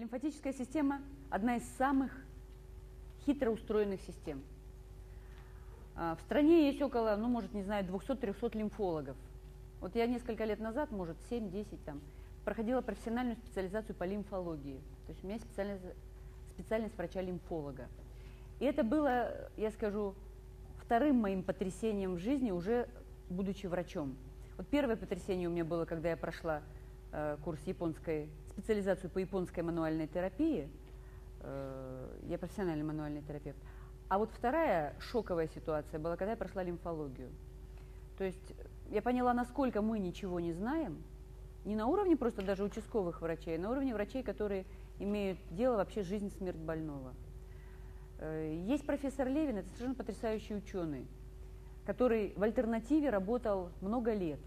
Лимфатическая система – одна из самых хитро устроенных систем. А, в стране есть около, ну, может, не знаю, 200-300 лимфологов. Вот я несколько лет назад, может, 7-10 там, проходила профессиональную специализацию по лимфологии. То есть у меня специальность, специальность врача-лимфолога. И это было, я скажу, вторым моим потрясением в жизни, уже будучи врачом. Вот первое потрясение у меня было, когда я прошла э, курс японской, специализацию по японской мануальной терапии. Э, я профессиональный мануальный терапевт. А вот вторая шоковая ситуация была, когда я прошла лимфологию. То есть я поняла, насколько мы ничего не знаем, не на уровне просто даже участковых врачей, а на уровне врачей, которые имеют дело вообще жизнь-смерть больного. Э, есть профессор Левин, это совершенно потрясающий ученый, который в альтернативе работал много лет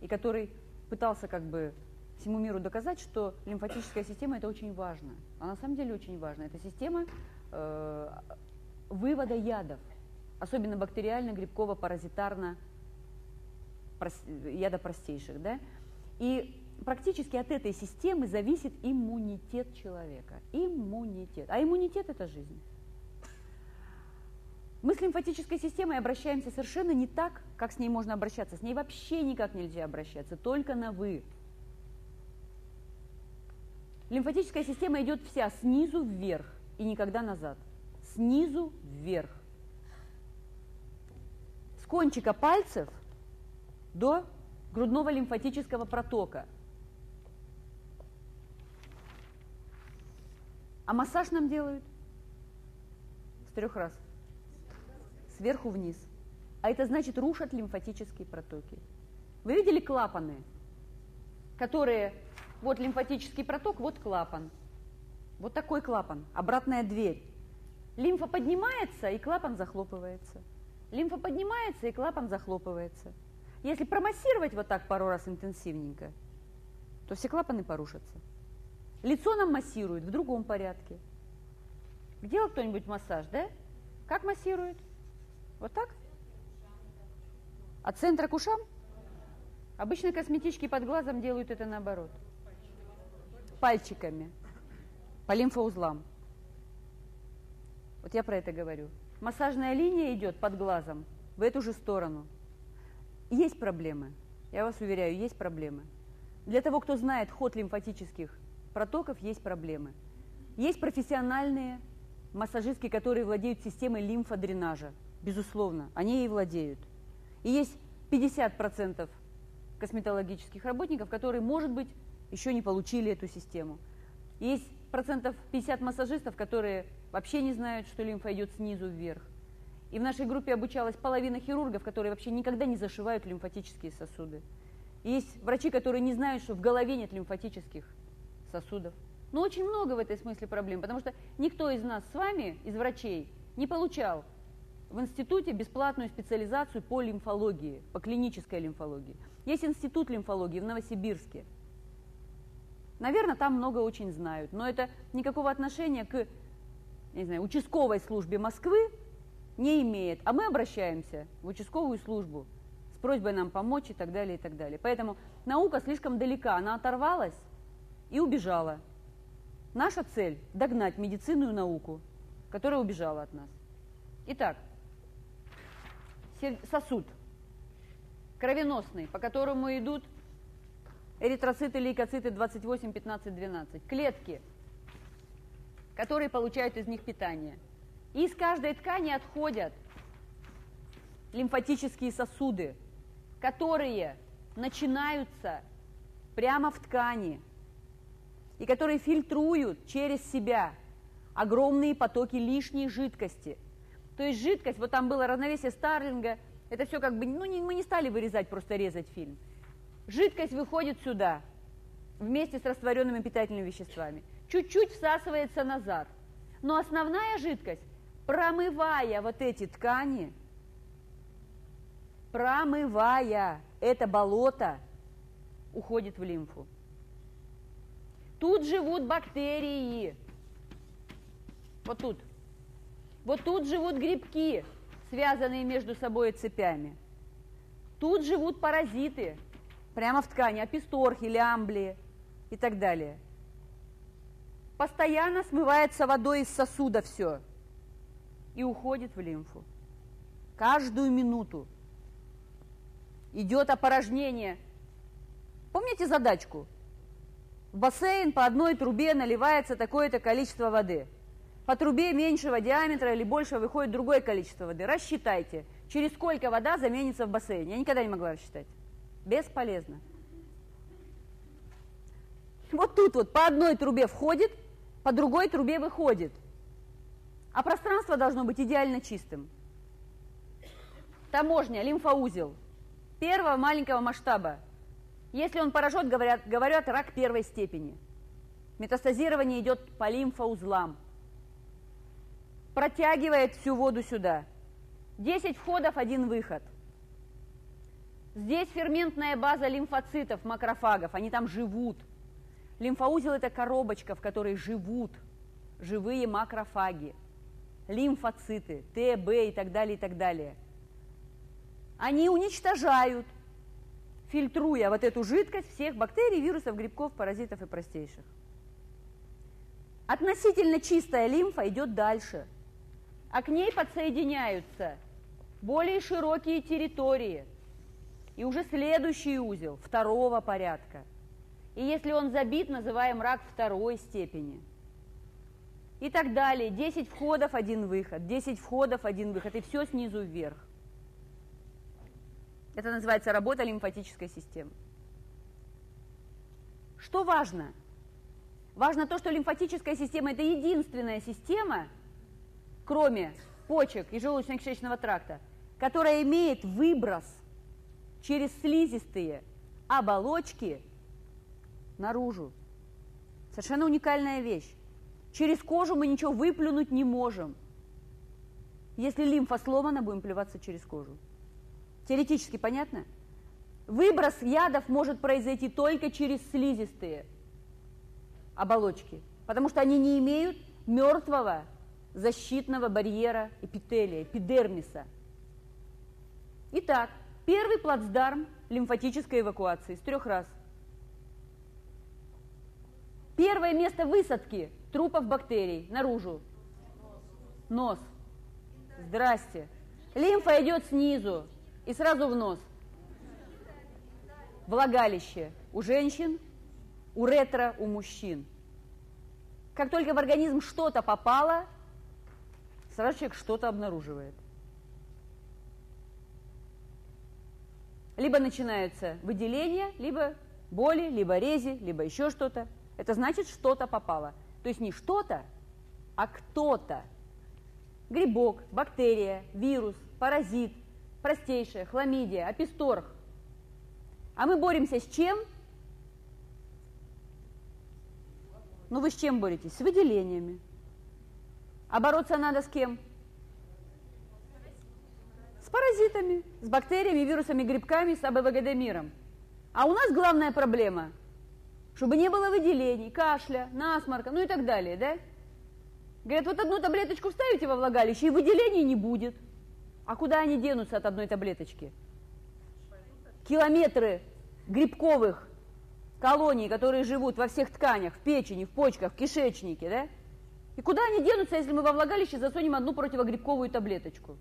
и который пытался как бы всему миру доказать, что лимфатическая система это очень важно. А на самом деле очень важно. Это система э, вывода ядов, особенно бактериально, грибково, паразитарно, яда простейших. Да? И практически от этой системы зависит иммунитет человека. Иммунитет. А иммунитет – это жизнь. Мы с лимфатической системой обращаемся совершенно не так, как с ней можно обращаться. С ней вообще никак нельзя обращаться, только на «вы». Лимфатическая система идет вся снизу вверх и никогда назад. Снизу вверх. С кончика пальцев до грудного лимфатического протока. А массаж нам делают с трех раз сверху вниз. А это значит рушат лимфатические протоки. Вы видели клапаны, которые, вот лимфатический проток, вот клапан. Вот такой клапан, обратная дверь. Лимфа поднимается, и клапан захлопывается. Лимфа поднимается, и клапан захлопывается. Если промассировать вот так пару раз интенсивненько, то все клапаны порушатся. Лицо нам массируют в другом порядке. Делал кто-нибудь массаж, да? Как массирует? Вот так? От центра к ушам? Обычно косметички под глазом делают это наоборот. Пальчиками. По лимфоузлам. Вот я про это говорю. Массажная линия идет под глазом в эту же сторону. Есть проблемы. Я вас уверяю, есть проблемы. Для того, кто знает ход лимфатических протоков, есть проблемы. Есть профессиональные массажистки, которые владеют системой лимфодренажа безусловно, они ей владеют. И есть 50% косметологических работников, которые, может быть, еще не получили эту систему. Есть процентов 50 массажистов, которые вообще не знают, что лимфа идет снизу вверх. И в нашей группе обучалась половина хирургов, которые вообще никогда не зашивают лимфатические сосуды. И есть врачи, которые не знают, что в голове нет лимфатических сосудов. Но очень много в этой смысле проблем, потому что никто из нас с вами, из врачей, не получал в институте бесплатную специализацию по лимфологии, по клинической лимфологии. Есть институт лимфологии в Новосибирске. Наверное, там много очень знают, но это никакого отношения к не знаю, участковой службе Москвы не имеет. А мы обращаемся в участковую службу с просьбой нам помочь и так далее, и так далее. Поэтому наука слишком далека, она оторвалась и убежала. Наша цель – догнать медицинную науку, которая убежала от нас. Итак, сосуд кровеносный, по которому идут эритроциты, лейкоциты 28, 15, 12, клетки, которые получают из них питание. И из каждой ткани отходят лимфатические сосуды, которые начинаются прямо в ткани и которые фильтруют через себя огромные потоки лишней жидкости – то есть жидкость, вот там было равновесие Старлинга, это все как бы, ну не, мы не стали вырезать, просто резать фильм. Жидкость выходит сюда, вместе с растворенными питательными веществами. Чуть-чуть всасывается назад. Но основная жидкость, промывая вот эти ткани, промывая это болото, уходит в лимфу. Тут живут бактерии. Вот тут. Вот тут живут грибки, связанные между собой цепями. Тут живут паразиты, прямо в ткани, аписторхи, лямбли и так далее. постоянно смывается водой из сосуда все и уходит в лимфу. Каждую минуту идет опорожнение. Помните задачку? В бассейн по одной трубе наливается такое-то количество воды. По трубе меньшего диаметра или большего выходит другое количество воды. Рассчитайте, через сколько вода заменится в бассейне. Я никогда не могла рассчитать. Бесполезно. Вот тут вот по одной трубе входит, по другой трубе выходит. А пространство должно быть идеально чистым. Таможня, лимфоузел. Первого маленького масштаба. Если он поражен, говорят, говорят рак первой степени. Метастазирование идет по лимфоузлам. Протягивает всю воду сюда. 10 входов, один выход. Здесь ферментная база лимфоцитов, макрофагов. Они там живут. Лимфоузел – это коробочка, в которой живут живые макрофаги, лимфоциты, Т, Б и так далее, и так далее. Они уничтожают, фильтруя вот эту жидкость всех бактерий, вирусов, грибков, паразитов и простейших. Относительно чистая лимфа идет дальше, а к ней подсоединяются более широкие территории и уже следующий узел второго порядка – и если он забит, называем рак второй степени. И так далее. 10 входов, один выход. 10 входов, один выход. И все снизу вверх. Это называется работа лимфатической системы. Что важно? Важно то, что лимфатическая система – это единственная система, кроме почек и желудочно-кишечного тракта, которая имеет выброс через слизистые оболочки наружу. Совершенно уникальная вещь. Через кожу мы ничего выплюнуть не можем. Если лимфа сломана, будем плеваться через кожу. Теоретически понятно? Выброс ядов может произойти только через слизистые оболочки, потому что они не имеют мертвого защитного барьера эпителия, эпидермиса. Итак, первый плацдарм лимфатической эвакуации с трех раз. Первое место высадки трупов бактерий наружу. Нос. Здрасте. Лимфа идет снизу и сразу в нос. Влагалище у женщин, уретра у мужчин. Как только в организм что-то попало, сразу человек что-то обнаруживает. Либо начинаются выделения, либо боли, либо рези, либо еще что-то. Это значит, что-то попало. То есть не что-то, а кто-то. Грибок, бактерия, вирус, паразит, простейшая, хламидия, аписторх. А мы боремся с чем? Ну вы с чем боретесь? С выделениями. А бороться надо с кем? Паразитами, с бактериями, вирусами, грибками, с АБВГД миром. А у нас главная проблема – чтобы не было выделений, кашля, насморка, ну и так далее, да? Говорят, вот одну таблеточку вставите во влагалище, и выделений не будет. А куда они денутся от одной таблеточки? Километры грибковых колоний, которые живут во всех тканях, в печени, в почках, в кишечнике, да? И куда они денутся, если мы во влагалище засунем одну противогрибковую таблеточку?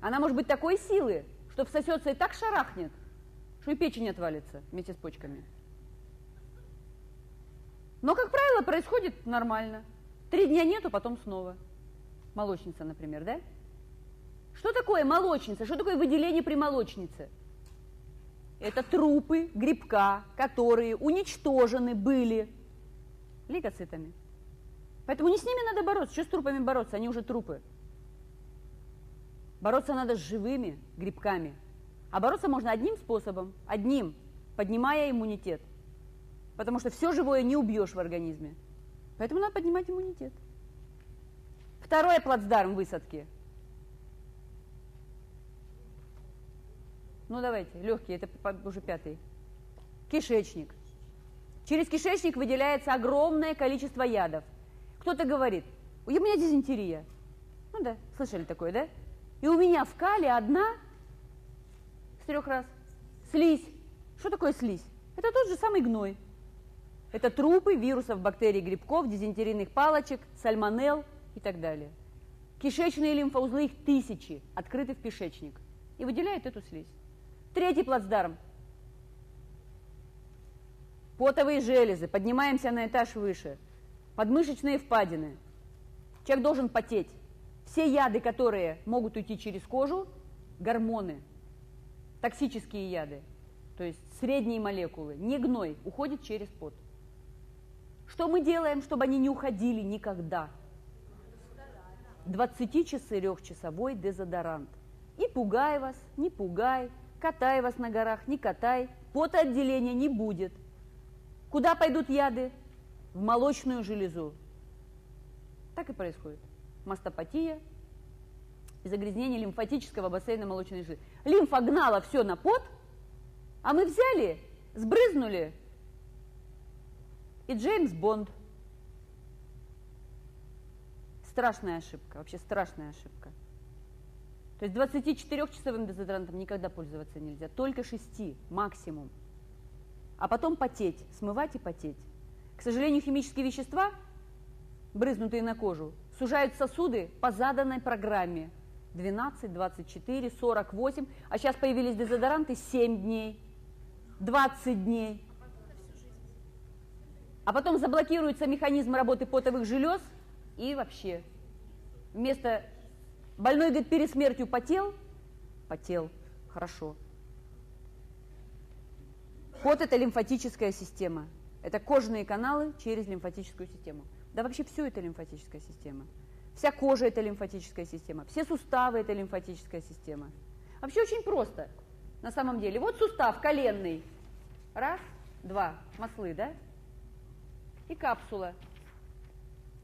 Она может быть такой силы, что всосется и так шарахнет, что и печень отвалится вместе с почками. Но, как правило, происходит нормально. Три дня нету, потом снова. Молочница, например, да? Что такое молочница? Что такое выделение при молочнице? Это трупы грибка, которые уничтожены были лейкоцитами. Поэтому не с ними надо бороться. Что с трупами бороться? Они уже трупы. Бороться надо с живыми грибками, а бороться можно одним способом, одним, поднимая иммунитет. Потому что все живое не убьешь в организме. Поэтому надо поднимать иммунитет. Второй плацдарм высадки. Ну давайте, легкий, это уже пятый. Кишечник. Через кишечник выделяется огромное количество ядов. Кто-то говорит, у меня дизентерия. Ну да, слышали такое, да? И у меня в кале одна трех раз. Слизь. Что такое слизь? Это тот же самый гной. Это трупы вирусов, бактерий, грибков, дизентерийных палочек, сальмонелл и так далее. Кишечные лимфоузлы, их тысячи, открыты в кишечник и выделяют эту слизь. Третий плацдарм. Потовые железы. Поднимаемся на этаж выше. Подмышечные впадины. Человек должен потеть. Все яды, которые могут уйти через кожу, гормоны, токсические яды, то есть средние молекулы, не гной, уходят через пот. Что мы делаем, чтобы они не уходили никогда? 24-часовой дезодорант. И пугай вас, не пугай, катай вас на горах, не катай, потоотделения не будет. Куда пойдут яды? В молочную железу. Так и происходит. Мастопатия загрязнение лимфатического бассейна молочной железы. Лимфа гнала все на пот, а мы взяли, сбрызнули, и Джеймс Бонд. Страшная ошибка, вообще страшная ошибка. То есть 24-часовым дезодорантом никогда пользоваться нельзя, только 6 максимум. А потом потеть, смывать и потеть. К сожалению, химические вещества, брызнутые на кожу, сужают сосуды по заданной программе. 12, 24, 48, а сейчас появились дезодоранты 7 дней, 20 дней. А потом заблокируется механизм работы потовых желез и вообще вместо больной, говорит, перед смертью потел, потел, хорошо. Пот – это лимфатическая система. Это кожные каналы через лимфатическую систему. Да вообще все это лимфатическая система. Вся кожа – это лимфатическая система. Все суставы – это лимфатическая система. Вообще очень просто на самом деле. Вот сустав коленный. Раз, два, маслы, да? и капсула.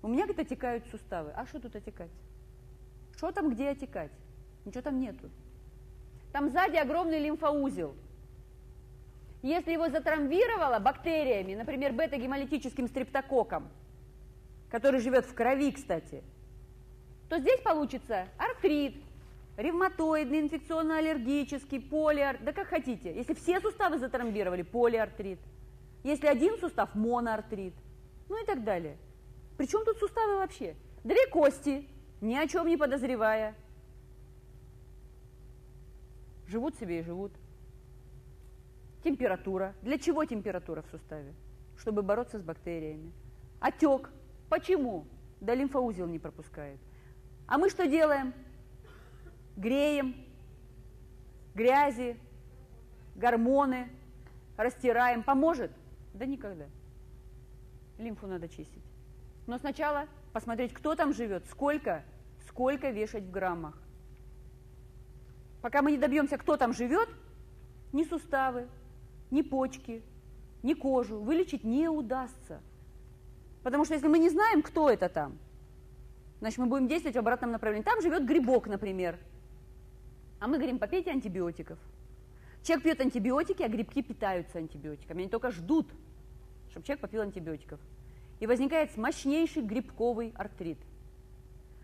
У меня, говорит, отекают суставы. А что тут отекать? Что там, где отекать? Ничего там нету. Там сзади огромный лимфоузел. Если его затрамбировало бактериями, например, бета-гемолитическим стрептококком, который живет в крови, кстати, то здесь получится артрит, ревматоидный, инфекционно-аллергический, полиар, да как хотите. Если все суставы затрамбировали, полиартрит. Если один сустав, моноартрит ну и так далее. Причем тут суставы вообще? Две кости, ни о чем не подозревая. Живут себе и живут. Температура. Для чего температура в суставе? Чтобы бороться с бактериями. Отек. Почему? Да лимфоузел не пропускает. А мы что делаем? Греем, грязи, гормоны, растираем. Поможет? Да никогда лимфу надо чистить. Но сначала посмотреть, кто там живет, сколько, сколько вешать в граммах. Пока мы не добьемся, кто там живет, ни суставы, ни почки, ни кожу вылечить не удастся. Потому что если мы не знаем, кто это там, значит, мы будем действовать в обратном направлении. Там живет грибок, например. А мы говорим, попейте антибиотиков. Человек пьет антибиотики, а грибки питаются антибиотиками. Они только ждут, чтобы человек попил антибиотиков. И возникает мощнейший грибковый артрит.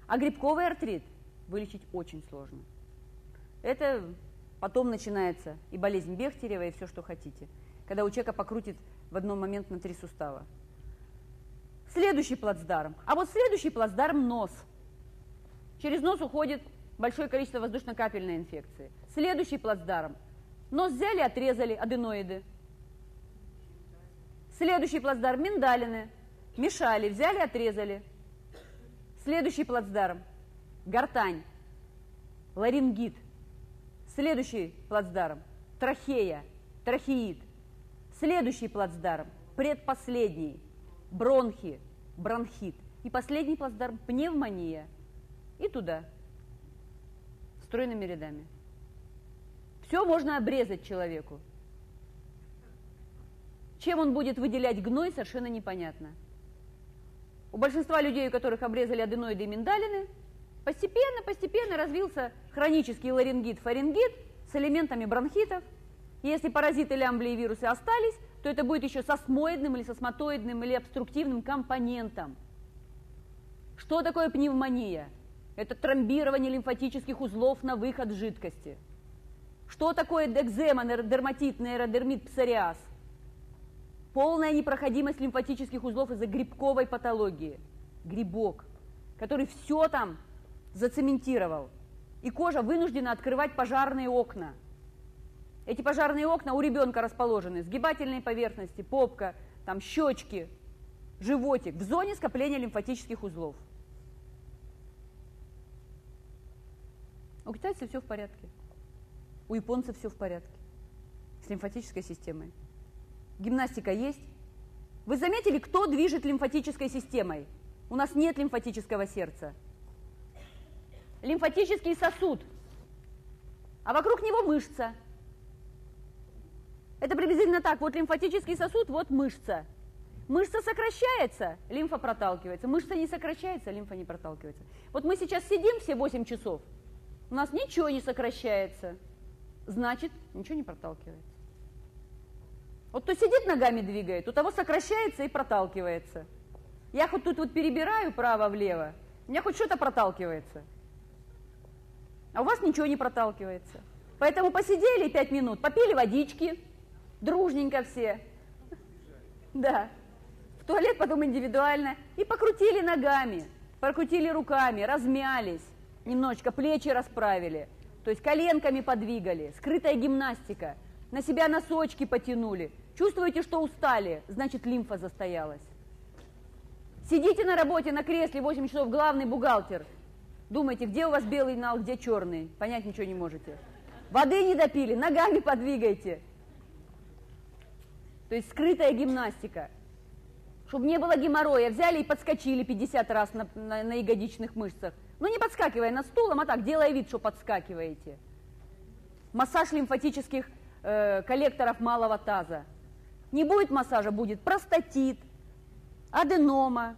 А грибковый артрит вылечить очень сложно. Это потом начинается и болезнь Бехтерева, и все, что хотите. Когда у человека покрутит в один момент на три сустава. Следующий плацдарм. А вот следующий плацдарм – нос. Через нос уходит большое количество воздушно-капельной инфекции. Следующий плацдарм. Нос взяли, отрезали аденоиды. Следующий плацдарм – миндалины. Мешали, взяли, отрезали. Следующий плацдарм – гортань, ларингит. Следующий плацдарм – трахея, трахеид. Следующий плацдарм – предпоследний – бронхи, бронхит. И последний плацдарм – пневмония. И туда, стройными рядами. Все можно обрезать человеку. Чем он будет выделять гной, совершенно непонятно. У большинства людей, у которых обрезали аденоиды и миндалины, постепенно-постепенно развился хронический ларингит, фарингит с элементами бронхитов. Если паразиты, лямбли и вирусы остались, то это будет еще сосмоидным или сосматоидным или обструктивным компонентом. Что такое пневмония? Это тромбирование лимфатических узлов на выход жидкости. Что такое экзема, дерматит, нейродермит, псориаз? Полная непроходимость лимфатических узлов из-за грибковой патологии. Грибок, который все там зацементировал. И кожа вынуждена открывать пожарные окна. Эти пожарные окна у ребенка расположены, сгибательные поверхности, попка, там щечки, животик, в зоне скопления лимфатических узлов. У китайцев все в порядке. У японцев все в порядке. С лимфатической системой. Гимнастика есть. Вы заметили, кто движет лимфатической системой? У нас нет лимфатического сердца. Лимфатический сосуд. А вокруг него мышца. Это приблизительно так. Вот лимфатический сосуд, вот мышца. Мышца сокращается, лимфа проталкивается. Мышца не сокращается, лимфа не проталкивается. Вот мы сейчас сидим все 8 часов, у нас ничего не сокращается, значит, ничего не проталкивается. Вот кто сидит ногами двигает, у того сокращается и проталкивается. Я хоть тут вот перебираю право-влево, у меня хоть что-то проталкивается. А у вас ничего не проталкивается. Поэтому посидели пять минут, попили водички, дружненько все. Да. В туалет потом индивидуально. И покрутили ногами, прокрутили руками, размялись, немножечко плечи расправили. То есть коленками подвигали, скрытая гимнастика. На себя носочки потянули. Чувствуете, что устали, значит лимфа застоялась. Сидите на работе на кресле 8 часов, главный бухгалтер. Думаете, где у вас белый нал, где черный? Понять ничего не можете. Воды не допили, ногами подвигайте. То есть скрытая гимнастика. Чтобы не было геморроя, взяли и подскочили 50 раз на, на, на ягодичных мышцах. Ну не подскакивая над стулом, а так, делая вид, что подскакиваете. Массаж лимфатических э, коллекторов малого таза. Не будет массажа, будет простатит, аденома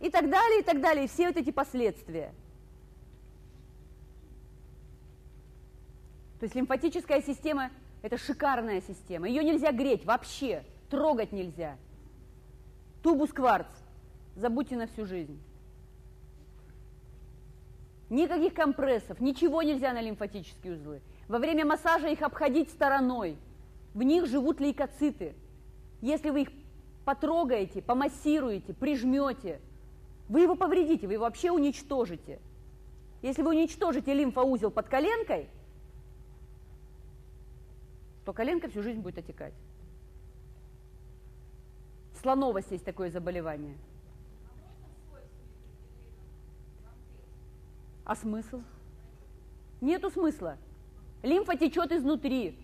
и так далее, и так далее, и все вот эти последствия. То есть лимфатическая система – это шикарная система. Ее нельзя греть вообще, трогать нельзя. Тубус кварц забудьте на всю жизнь. Никаких компрессов, ничего нельзя на лимфатические узлы. Во время массажа их обходить стороной. В них живут лейкоциты. Если вы их потрогаете, помассируете, прижмете, вы его повредите, вы его вообще уничтожите. Если вы уничтожите лимфоузел под коленкой, то коленка всю жизнь будет отекать. Слоновость есть такое заболевание. А смысл? Нету смысла. Лимфа течет изнутри.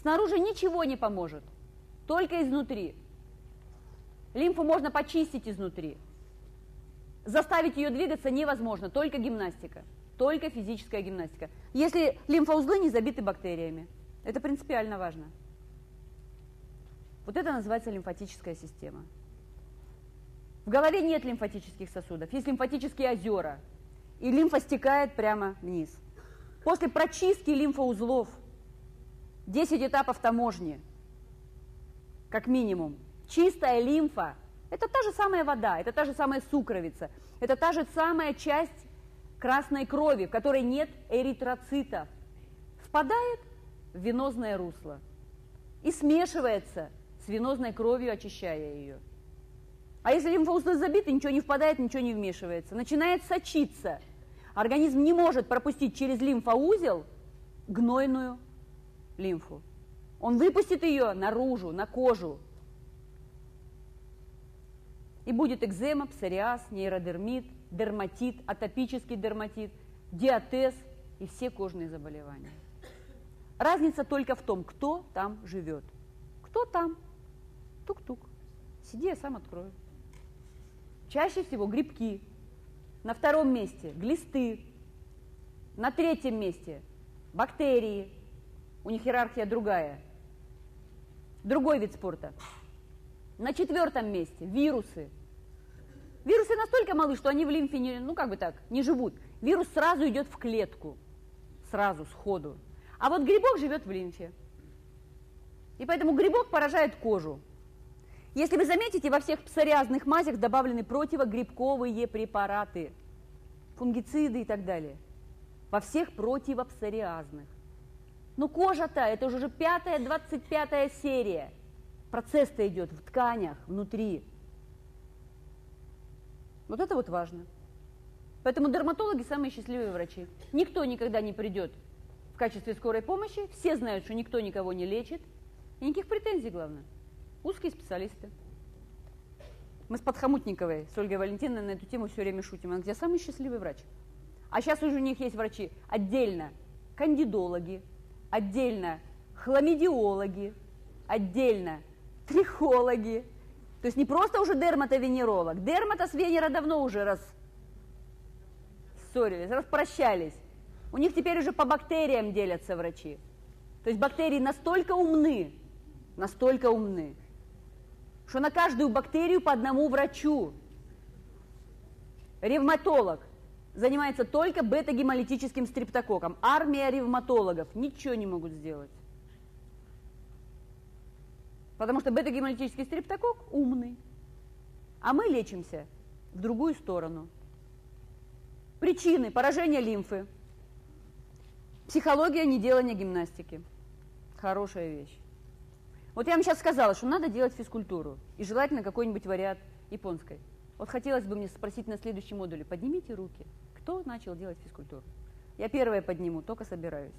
Снаружи ничего не поможет. Только изнутри. Лимфу можно почистить изнутри. Заставить ее двигаться невозможно, только гимнастика, только физическая гимнастика. Если лимфоузлы не забиты бактериями. Это принципиально важно. Вот это называется лимфатическая система. В голове нет лимфатических сосудов, есть лимфатические озера, и лимфа стекает прямо вниз. После прочистки лимфоузлов 10 этапов таможни, как минимум. Чистая лимфа – это та же самая вода, это та же самая сукровица, это та же самая часть красной крови, в которой нет эритроцитов. Впадает в венозное русло и смешивается с венозной кровью, очищая ее. А если лимфоузлы забиты, ничего не впадает, ничего не вмешивается. Начинает сочиться. Организм не может пропустить через лимфоузел гнойную лимфу. Он выпустит ее наружу, на кожу. И будет экзема, псориаз, нейродермит, дерматит, атопический дерматит, диатез и все кожные заболевания. Разница только в том, кто там живет. Кто там? Тук-тук. Сиди, я сам открою. Чаще всего грибки. На втором месте глисты. На третьем месте бактерии. У них иерархия другая. Другой вид спорта. На четвертом месте вирусы. Вирусы настолько малы, что они в лимфе не, ну как бы так, не живут. Вирус сразу идет в клетку. Сразу, сходу. А вот грибок живет в лимфе. И поэтому грибок поражает кожу. Если вы заметите, во всех псориазных мазях добавлены противогрибковые препараты, фунгициды и так далее. Во всех противопсориазных. Но кожа-то, это уже пятая, двадцать пятая серия. Процесс-то идет в тканях, внутри. Вот это вот важно. Поэтому дерматологи самые счастливые врачи. Никто никогда не придет в качестве скорой помощи, все знают, что никто никого не лечит, и никаких претензий, главное. Узкие специалисты. Мы с Подхомутниковой, с Ольгой Валентиновной на эту тему все время шутим. Она где самый счастливый врач. А сейчас уже у них есть врачи отдельно кандидологи, отдельно хламидиологи, отдельно трихологи. То есть не просто уже дерматовенеролог. Дермата Венера давно уже раз ссорились, распрощались. У них теперь уже по бактериям делятся врачи. То есть бактерии настолько умны, настолько умны, что на каждую бактерию по одному врачу. Ревматолог занимается только бета-гемолитическим стрептококком. Армия ревматологов ничего не могут сделать. Потому что бета-гемолитический стрептокок умный. А мы лечимся в другую сторону. Причины поражения лимфы. Психология неделания гимнастики. Хорошая вещь. Вот я вам сейчас сказала, что надо делать физкультуру. И желательно какой-нибудь вариант японской. Вот хотелось бы мне спросить на следующем модуле, поднимите руки, кто начал делать физкультуру? Я первая подниму, только собираюсь.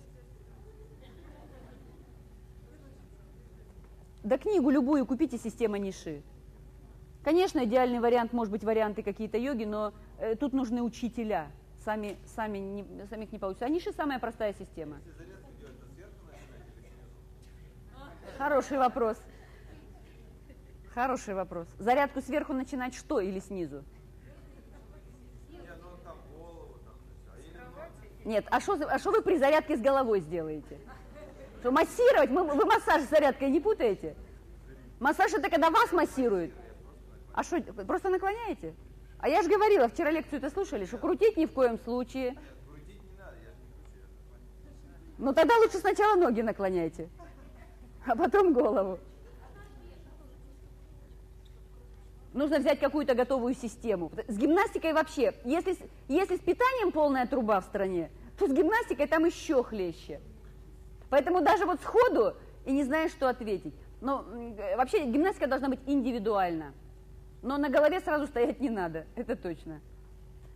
Да книгу любую купите «Система ниши». Конечно, идеальный вариант может быть варианты какие-то йоги, но э, тут нужны учителя. Сами, сами не, самих не получится. А ниши самая простая система. Хороший вопрос. Хороший вопрос. Зарядку сверху начинать что или снизу? Нет, а что а вы при зарядке с головой сделаете? Что массировать? Мы, вы массаж с зарядкой не путаете? Массаж это когда вас массируют. А что, просто наклоняете? А я же говорила, вчера лекцию это слушали, что крутить ни в коем случае. Ну тогда лучше сначала ноги наклоняйте, а потом голову. нужно взять какую-то готовую систему. С гимнастикой вообще, если, если с питанием полная труба в стране, то с гимнастикой там еще хлеще. Поэтому даже вот сходу и не знаешь, что ответить. Но вообще гимнастика должна быть индивидуальна. Но на голове сразу стоять не надо, это точно.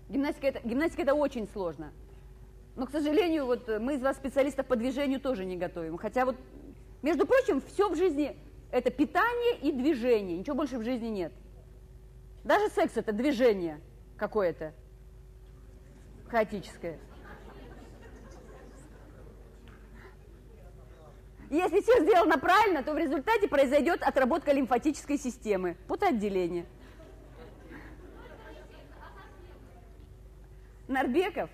Гимнастика это, гимнастика это очень сложно. Но, к сожалению, вот мы из вас специалистов по движению тоже не готовим. Хотя вот, между прочим, все в жизни это питание и движение. Ничего больше в жизни нет. Даже секс это движение какое-то хаотическое. Если все сделано правильно, то в результате произойдет отработка лимфатической системы, потоотделение. Нарбеков.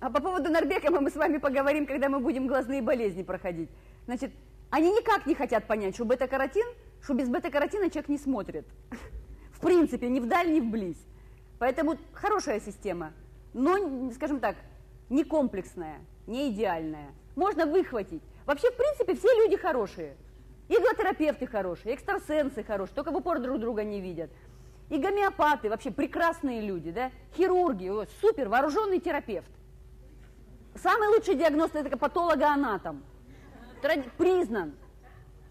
А по поводу Нарбекова мы с вами поговорим, когда мы будем глазные болезни проходить. Значит, они никак не хотят понять, что бета-каротин – что без бета-каротина человек не смотрит. В принципе, ни вдаль, ни вблизь. Поэтому хорошая система, но, скажем так, не комплексная, не идеальная. Можно выхватить. Вообще, в принципе, все люди хорошие. Иглотерапевты хорошие, экстрасенсы хорошие, только в упор друг друга не видят. И гомеопаты, вообще прекрасные люди, да? Хирурги, супер, вооруженный терапевт. Самый лучший диагноз это патологоанатом. Признан.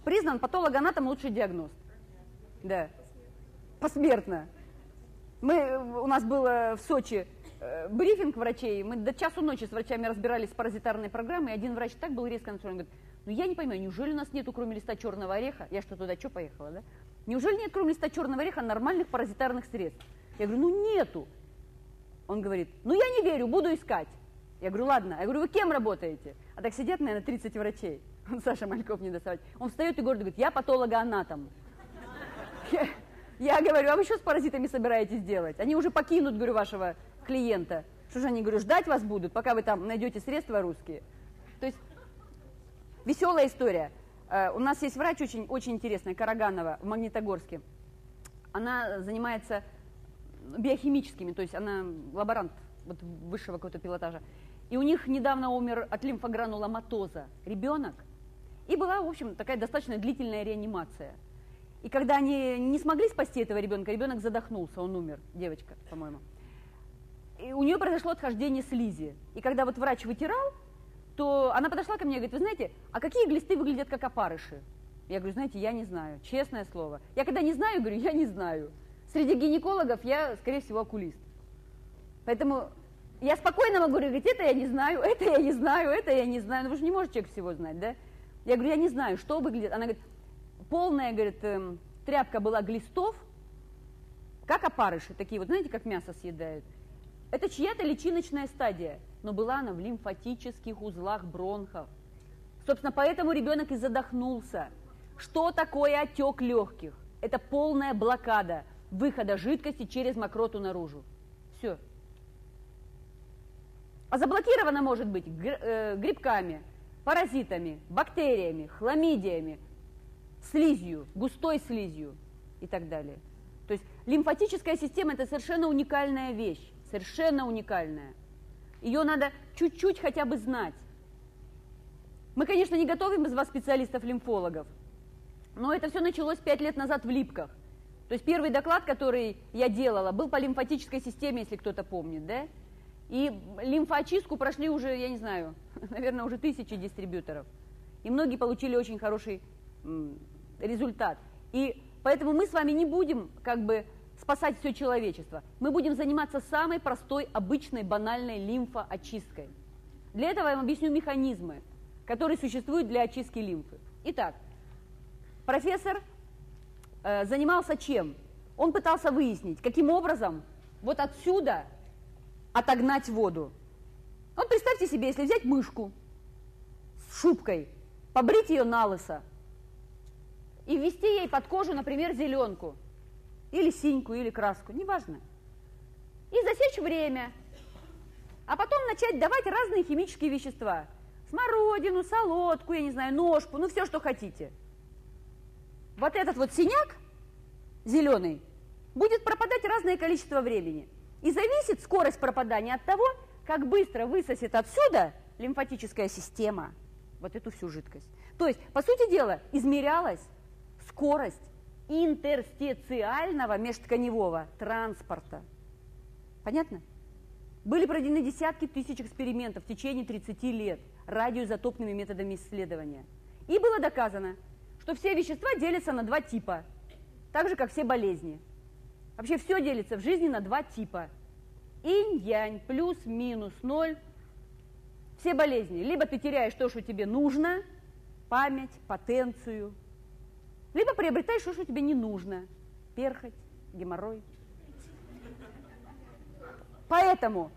Признан патологоанатом лучший диагноз. Да. Посмертно. Мы, у нас был в Сочи э, брифинг врачей, мы до часу ночи с врачами разбирались с паразитарной программой, и один врач так был резко настроен, говорит, ну я не понимаю, неужели у нас нету, кроме листа черного ореха, я что туда, что поехала, да? Неужели нет, кроме листа черного ореха, нормальных паразитарных средств? Я говорю, ну нету. Он говорит, ну я не верю, буду искать. Я говорю, ладно. Я говорю, вы кем работаете? А так сидят, наверное, 30 врачей. Саша Мальков не доставать. Он встает и гордо говорит, я патологоанатом. Я, я говорю, а вы что с паразитами собираетесь делать? Они уже покинут, говорю, вашего клиента. Что же они, говорю, ждать вас будут, пока вы там найдете средства русские? То есть веселая история. Uh, у нас есть врач очень, очень интересная, Караганова, в Магнитогорске. Она занимается биохимическими, то есть она лаборант вот высшего какого-то пилотажа. И у них недавно умер от лимфогрануломатоза ребенок, и была, в общем, такая достаточно длительная реанимация. И когда они не смогли спасти этого ребенка, ребенок задохнулся, он умер, девочка, по-моему. И у нее произошло отхождение слизи. И когда вот врач вытирал, то она подошла ко мне и говорит, вы знаете, а какие глисты выглядят как опарыши? Я говорю, знаете, я не знаю, честное слово. Я когда не знаю, говорю, я не знаю. Среди гинекологов я, скорее всего, окулист. Поэтому я спокойно могу говорить, это я не знаю, это я не знаю, это я не знаю. Ну вы же не можете человек всего знать, да? Я говорю, я не знаю, что выглядит. Она говорит, полная, говорит, эм, тряпка была глистов, как опарыши, такие вот, знаете, как мясо съедают. Это чья-то личиночная стадия, но была она в лимфатических узлах бронхов. Собственно, поэтому ребенок и задохнулся. Что такое отек легких? Это полная блокада выхода жидкости через мокроту наружу. Все. А заблокировано может быть э, грибками, паразитами, бактериями, хламидиями, слизью, густой слизью и так далее. То есть лимфатическая система – это совершенно уникальная вещь, совершенно уникальная. Ее надо чуть-чуть хотя бы знать. Мы, конечно, не готовим из вас специалистов-лимфологов, но это все началось пять лет назад в Липках. То есть первый доклад, который я делала, был по лимфатической системе, если кто-то помнит, да? И лимфоочистку прошли уже, я не знаю, наверное, уже тысячи дистрибьюторов. И многие получили очень хороший результат. И поэтому мы с вами не будем как бы спасать все человечество. Мы будем заниматься самой простой, обычной, банальной лимфоочисткой. Для этого я вам объясню механизмы, которые существуют для очистки лимфы. Итак, профессор э, занимался чем? Он пытался выяснить, каким образом вот отсюда отогнать воду. Вот представьте себе, если взять мышку с шубкой, побрить ее на лысо и ввести ей под кожу, например, зеленку, или синьку, или краску, неважно. И засечь время, а потом начать давать разные химические вещества. Смородину, солодку, я не знаю, ножку, ну все, что хотите. Вот этот вот синяк зеленый будет пропадать разное количество времени. И зависит скорость пропадания от того, как быстро высосет отсюда лимфатическая система вот эту всю жидкость. То есть, по сути дела, измерялась скорость интерстициального межтканевого транспорта. Понятно? Были проведены десятки тысяч экспериментов в течение 30 лет радиоизотопными методами исследования. И было доказано, что все вещества делятся на два типа, так же, как все болезни – Вообще все делится в жизни на два типа. Инь-янь, плюс-минус, ноль. Все болезни. Либо ты теряешь то, что тебе нужно, память, потенцию, либо приобретаешь то, что тебе не нужно. Перхоть, геморрой. Поэтому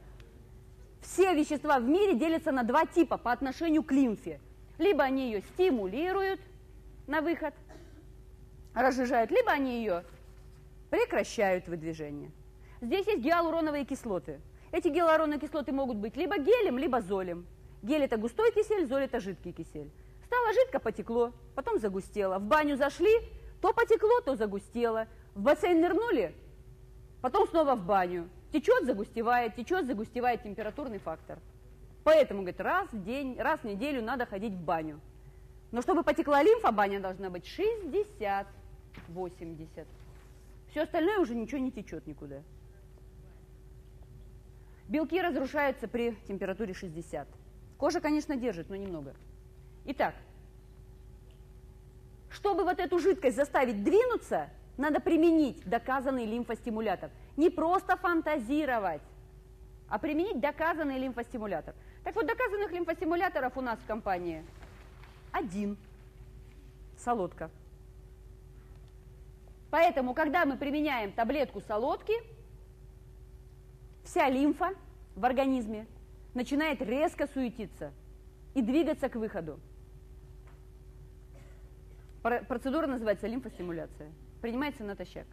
все вещества в мире делятся на два типа по отношению к лимфе. Либо они ее стимулируют на выход, разжижают, либо они ее прекращают выдвижение. Здесь есть гиалуроновые кислоты. Эти гиалуроновые кислоты могут быть либо гелем, либо золем. Гель это густой кисель, золь это жидкий кисель. Стало жидко, потекло, потом загустело. В баню зашли, то потекло, то загустело. В бассейн нырнули, потом снова в баню. Течет, загустевает, течет, загустевает температурный фактор. Поэтому, говорит, раз в день, раз в неделю надо ходить в баню. Но чтобы потекла лимфа, баня должна быть 60-80. Все остальное уже ничего не течет никуда. Белки разрушаются при температуре 60. Кожа, конечно, держит, но немного. Итак, чтобы вот эту жидкость заставить двинуться, надо применить доказанный лимфостимулятор. Не просто фантазировать, а применить доказанный лимфостимулятор. Так вот, доказанных лимфостимуляторов у нас в компании один. Солодка. Поэтому, когда мы применяем таблетку солодки, вся лимфа в организме начинает резко суетиться и двигаться к выходу. Процедура называется лимфостимуляция. Принимается натощак.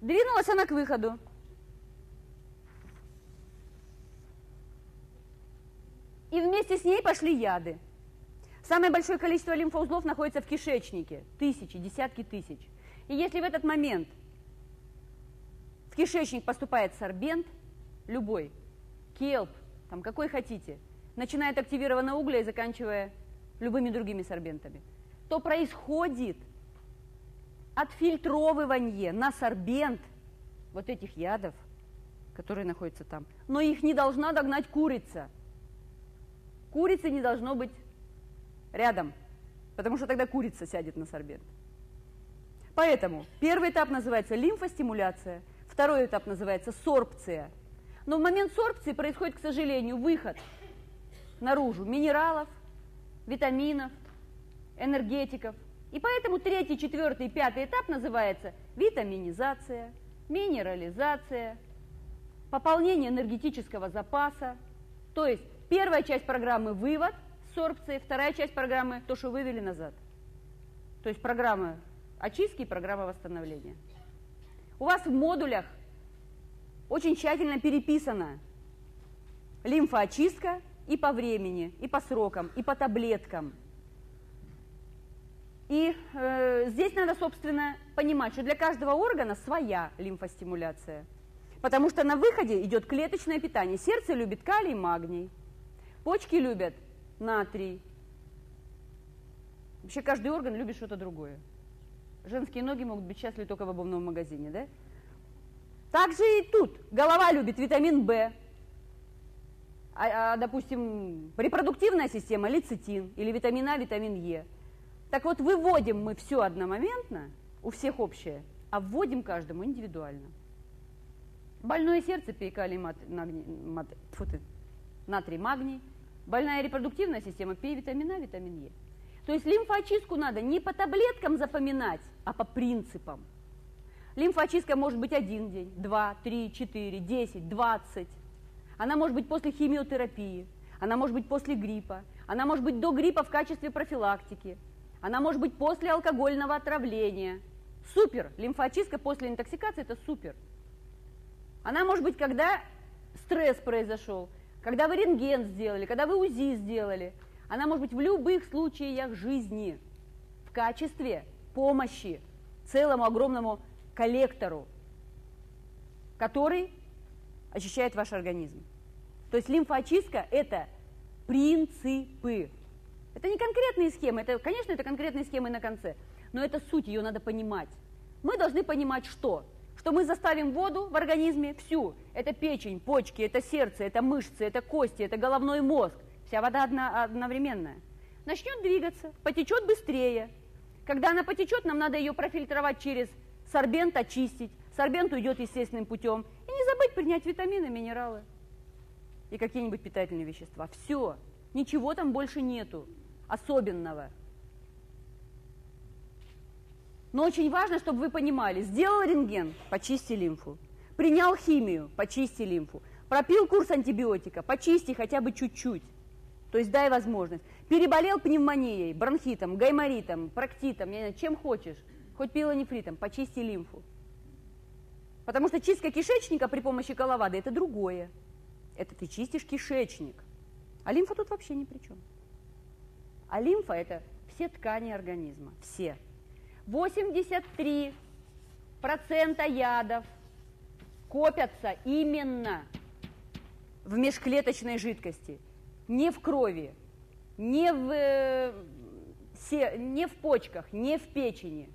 Двинулась она к выходу. И вместе с ней пошли яды. Самое большое количество лимфоузлов находится в кишечнике. Тысячи, десятки тысяч. И если в этот момент в кишечник поступает сорбент, любой, келп, там какой хотите, начиная от активированного угля и заканчивая любыми другими сорбентами, то происходит отфильтровывание на сорбент вот этих ядов, которые находятся там. Но их не должна догнать курица. Курицы не должно быть рядом. потому что тогда курица сядет на сорбент. Поэтому первый этап называется лимфостимуляция, второй этап называется сорбция. Но в момент сорбции происходит, к сожалению, выход наружу минералов, витаминов, энергетиков. И поэтому третий, четвертый, пятый этап называется витаминизация, минерализация, пополнение энергетического запаса. То есть первая часть программы – вывод сорбции, вторая часть программы – то, что вывели назад. То есть программа очистки и программа восстановления. У вас в модулях очень тщательно переписана лимфоочистка и по времени, и по срокам, и по таблеткам. И э, здесь надо, собственно, понимать, что для каждого органа своя лимфостимуляция. Потому что на выходе идет клеточное питание. Сердце любит калий, магний. Почки любят натрий. Вообще каждый орган любит что-то другое. Женские ноги могут быть счастливы только в обувном магазине, да? Также и тут. Голова любит витамин В. А, а, допустим, репродуктивная система лецитин или витамин А, витамин Е. Так вот, выводим мы все одномоментно, у всех общее, а вводим каждому индивидуально. Больное сердце пей калий, мат, нагни, мат, фу ты, натрий, магний. Больная репродуктивная система пей витамин А, витамин Е. То есть лимфоочистку надо не по таблеткам запоминать, а по принципам. Лимфоочистка может быть один день, два, три, четыре, десять, двадцать. Она может быть после химиотерапии, она может быть после гриппа, она может быть до гриппа в качестве профилактики, она может быть после алкогольного отравления. Супер! Лимфоочистка после интоксикации – это супер. Она может быть, когда стресс произошел, когда вы рентген сделали, когда вы УЗИ сделали. Она может быть в любых случаях жизни, в качестве помощи целому огромному коллектору, который очищает ваш организм. То есть лимфоочистка – это принципы. Это не конкретные схемы, это, конечно, это конкретные схемы на конце, но это суть, ее надо понимать. Мы должны понимать, что? Что мы заставим воду в организме всю. Это печень, почки, это сердце, это мышцы, это кости, это головной мозг. Вся вода одна, одновременная. Начнет двигаться, потечет быстрее. Когда она потечет, нам надо ее профильтровать через сорбент, очистить. Сорбент уйдет естественным путем. И не забыть принять витамины, минералы и какие-нибудь питательные вещества. Все, ничего там больше нету особенного. Но очень важно, чтобы вы понимали, сделал рентген, почисти лимфу. Принял химию, почисти лимфу. Пропил курс антибиотика, почисти хотя бы чуть-чуть. То есть дай возможность. Переболел пневмонией, бронхитом, гайморитом, проктитом, не знаю, чем хочешь, хоть пилонефритом, почисти лимфу. Потому что чистка кишечника при помощи коловады – это другое. Это ты чистишь кишечник. А лимфа тут вообще ни при чем. А лимфа – это все ткани организма, все. 83% ядов копятся именно в межклеточной жидкости, не в крови, не в, э, не в почках, не в печени.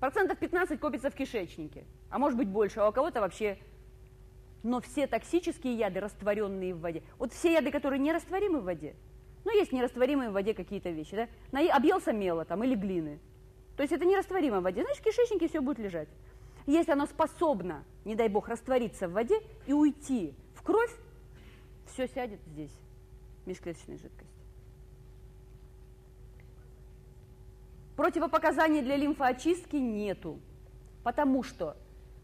Процентов 15 копится в кишечнике, а может быть больше, а у кого-то вообще но все токсические яды, растворенные в воде, вот все яды, которые не растворимы в воде, ну, есть нерастворимые в воде какие-то вещи, да, объелся мела там или глины, то есть это нерастворимо в воде, значит, в кишечнике все будет лежать. Если оно способно, не дай бог, раствориться в воде и уйти в кровь, все сядет здесь, в межклеточной жидкости. Противопоказаний для лимфоочистки нету, потому что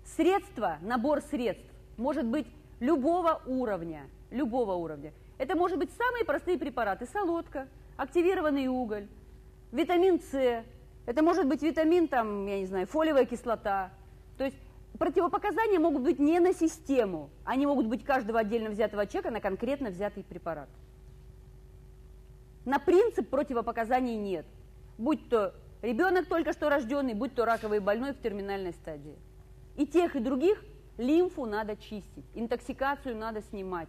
средства, набор средств может быть любого уровня, любого уровня. Это может быть самые простые препараты, солодка, активированный уголь, витамин С, это может быть витамин, там, я не знаю, фолиевая кислота. То есть противопоказания могут быть не на систему, они могут быть каждого отдельно взятого человека на конкретно взятый препарат. На принцип противопоказаний нет. Будь то ребенок только что рожденный, будь то раковый больной в терминальной стадии. И тех, и других Лимфу надо чистить, интоксикацию надо снимать.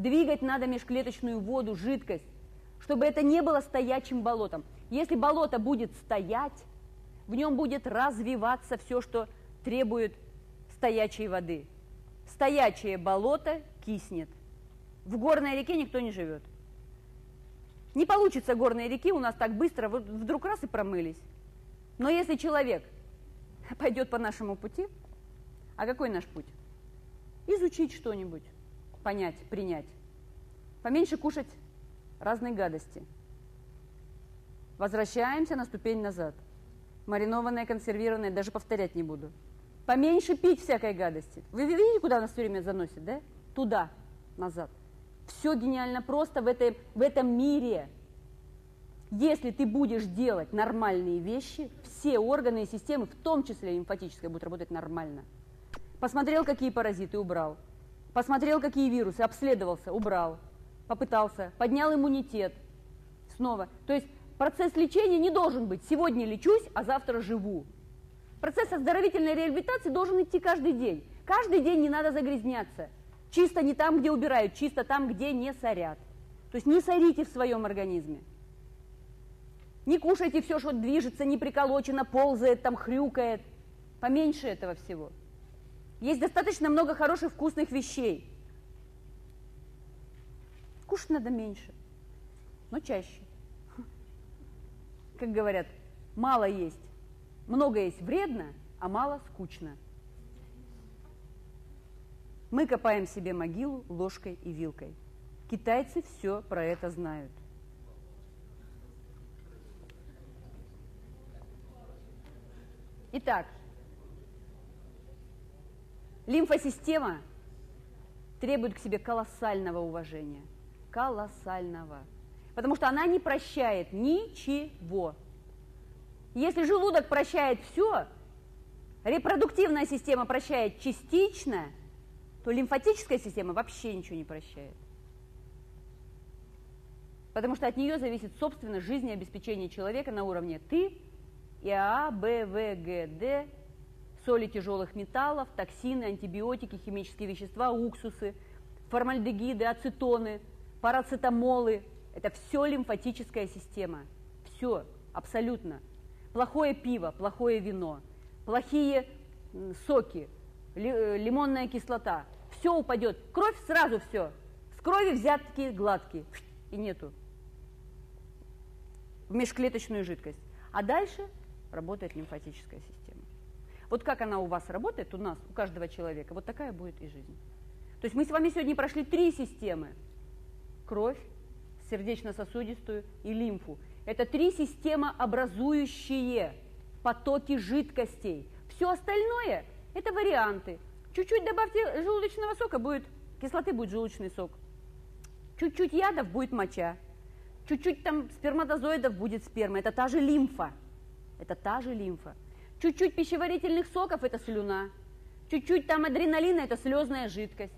Двигать надо межклеточную воду, жидкость, чтобы это не было стоячим болотом. Если болото будет стоять, в нем будет развиваться все, что требует стоячей воды. Стоячее болото киснет. В горной реке никто не живет. Не получится горные реки у нас так быстро, вот вдруг раз и промылись. Но если человек пойдет по нашему пути, а какой наш путь? Изучить что-нибудь, понять, принять. Поменьше кушать разные гадости. Возвращаемся на ступень назад. Маринованное, консервированное, даже повторять не буду. Поменьше пить всякой гадости. Вы видите, куда нас все время заносит, да? Туда, назад. Все гениально просто в, этой, в этом мире. Если ты будешь делать нормальные вещи, все органы и системы, в том числе лимфатическая, будут работать нормально. Посмотрел, какие паразиты, убрал. Посмотрел, какие вирусы, обследовался, убрал. Попытался, поднял иммунитет. Снова. То есть процесс лечения не должен быть «сегодня лечусь, а завтра живу». Процесс оздоровительной реабилитации должен идти каждый день. Каждый день не надо загрязняться. Чисто не там, где убирают, чисто там, где не сорят. То есть не сорите в своем организме. Не кушайте все, что движется, не приколочено, ползает, там хрюкает. Поменьше этого всего. Есть достаточно много хороших вкусных вещей. Кушать надо меньше, но чаще. Как говорят, мало есть. Много есть вредно, а мало скучно. Мы копаем себе могилу ложкой и вилкой. Китайцы все про это знают. Итак, лимфосистема требует к себе колоссального уважения. Колоссального. Потому что она не прощает ничего. Если желудок прощает все, репродуктивная система прощает частично, то лимфатическая система вообще ничего не прощает. Потому что от нее зависит, собственно, жизнеобеспечение человека на уровне ты ИА, Б, В, Г, Д, соли тяжелых металлов, токсины, антибиотики, химические вещества, уксусы, формальдегиды, ацетоны, парацетамолы. Это все лимфатическая система. Все, абсолютно. Плохое пиво, плохое вино, плохие соки, э, лимонная кислота. Все упадет. Кровь сразу все. С крови взятки гладкие. И нету. В межклеточную жидкость. А дальше работает лимфатическая система. Вот как она у вас работает, у нас, у каждого человека, вот такая будет и жизнь. То есть мы с вами сегодня прошли три системы. Кровь, сердечно-сосудистую и лимфу. Это три системы, образующие потоки жидкостей. Все остальное – это варианты. Чуть-чуть добавьте желудочного сока, будет кислоты, будет желудочный сок. Чуть-чуть ядов будет моча. Чуть-чуть там сперматозоидов будет сперма. Это та же лимфа. Это та же лимфа. Чуть-чуть пищеварительных соков – это слюна. Чуть-чуть там адреналина – это слезная жидкость.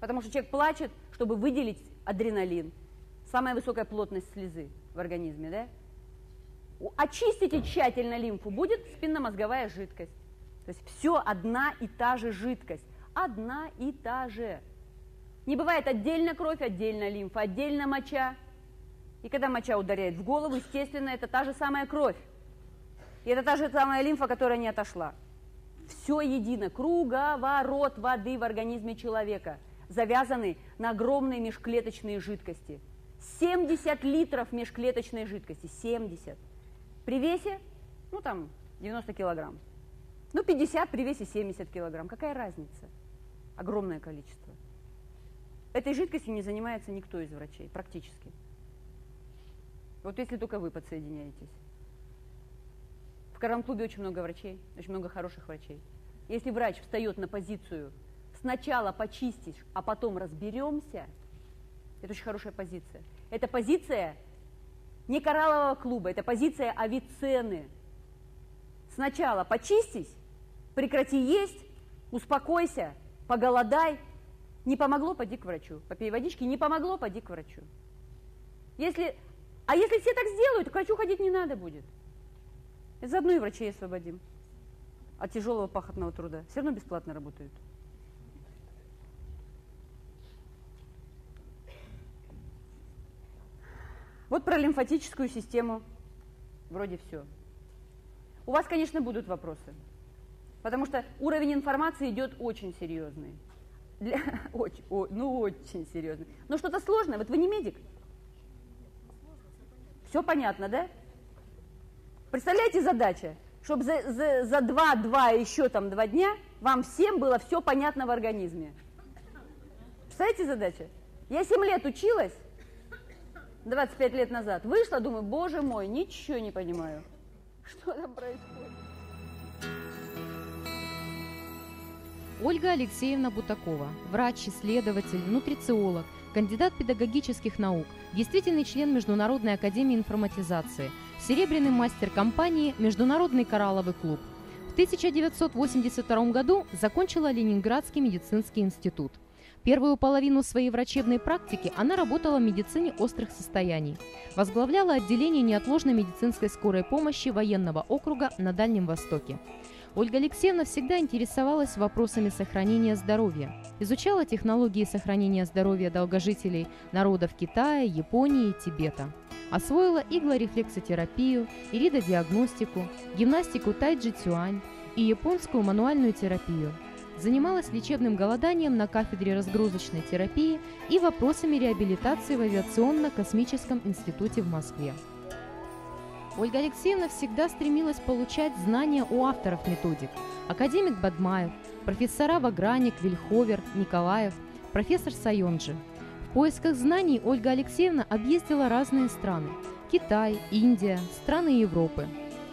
Потому что человек плачет, чтобы выделить адреналин. Самая высокая плотность слезы в организме, да? Очистите тщательно лимфу, будет спинномозговая жидкость. То есть все одна и та же жидкость. Одна и та же. Не бывает отдельно кровь, отдельно лимфа, отдельно моча. И когда моча ударяет в голову, естественно, это та же самая кровь. И это та же самая лимфа, которая не отошла. Все едино. Круговорот воды в организме человека завязанный на огромные межклеточные жидкости. 70 литров межклеточной жидкости. 70. При весе, ну там, 90 килограмм. Ну, 50 при весе 70 килограмм. Какая разница? Огромное количество. Этой жидкостью не занимается никто из врачей, практически. Вот если только вы подсоединяетесь. В карам-клубе очень много врачей, очень много хороших врачей. Если врач встает на позицию «сначала почистишь, а потом разберемся», это очень хорошая позиция. Это позиция не кораллового клуба, это позиция авиценны. Сначала почистись, прекрати есть, успокойся, поголодай. Не помогло, поди к врачу. Попей водички, не помогло, поди к врачу. Если, а если все так сделают, к врачу ходить не надо будет. И заодно и врачей освободим от тяжелого пахотного труда. Все равно бесплатно работают. Вот про лимфатическую систему вроде все. У вас, конечно, будут вопросы, потому что уровень информации идет очень серьезный. Для, очень, о, ну, очень серьезный. Но что-то сложное. Вот вы не медик? Все понятно, да? Представляете задача? Чтобы за, за, за два, два еще там два дня вам всем было все понятно в организме. Представляете задача? Я 7 лет училась, 25 лет назад, вышла, думаю, боже мой, ничего не понимаю. Что там происходит? Ольга Алексеевна Бутакова, врач, исследователь, нутрициолог, кандидат педагогических наук, действительный член Международной академии информатизации, серебряный мастер компании «Международный коралловый клуб». В 1982 году закончила Ленинградский медицинский институт. Первую половину своей врачебной практики она работала в медицине острых состояний. Возглавляла отделение неотложной медицинской скорой помощи военного округа на Дальнем Востоке. Ольга Алексеевна всегда интересовалась вопросами сохранения здоровья. Изучала технологии сохранения здоровья долгожителей народов Китая, Японии и Тибета. Освоила иглорефлексотерапию, иридодиагностику, гимнастику тайджи цюань и японскую мануальную терапию. Занималась лечебным голоданием на кафедре разгрузочной терапии и вопросами реабилитации в авиационно-космическом институте в Москве. Ольга Алексеевна всегда стремилась получать знания у авторов методик. Академик Бадмаев, профессора Ваграник, Вильховер, Николаев, профессор Сайонджи. В поисках знаний Ольга Алексеевна объездила разные страны – Китай, Индия, страны Европы.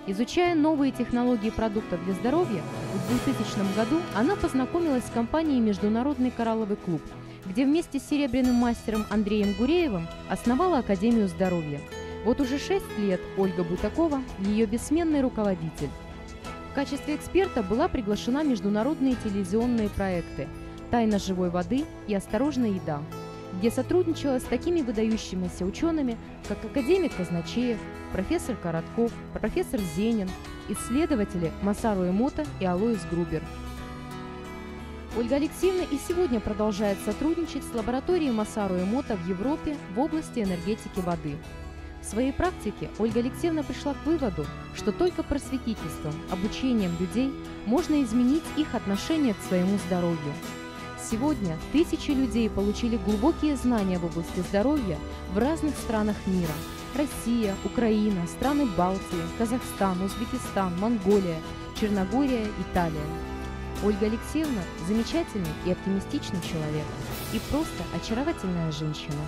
Изучая новые технологии продуктов для здоровья, в 2000 году она познакомилась с компанией «Международный коралловый клуб», где вместе с серебряным мастером Андреем Гуреевым основала Академию здоровья – вот уже шесть лет Ольга Бутакова – ее бессменный руководитель. В качестве эксперта была приглашена международные телевизионные проекты «Тайна живой воды» и «Осторожная еда», где сотрудничала с такими выдающимися учеными, как академик Казначеев, профессор Коротков, профессор Зенин, исследователи Масару Эмота и Алоис Грубер. Ольга Алексеевна и сегодня продолжает сотрудничать с лабораторией Масару Эмота в Европе в области энергетики воды – в своей практике Ольга Алексеевна пришла к выводу, что только просветительством, обучением людей можно изменить их отношение к своему здоровью. Сегодня тысячи людей получили глубокие знания в области здоровья в разных странах мира. Россия, Украина, страны Балтии, Казахстан, Узбекистан, Монголия, Черногория, Италия. Ольга Алексеевна – замечательный и оптимистичный человек и просто очаровательная женщина.